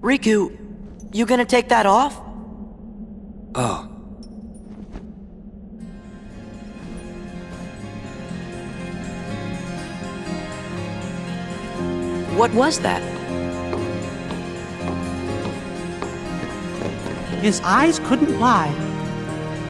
Riku, you gonna take that off? Oh. What was that? His eyes couldn't lie.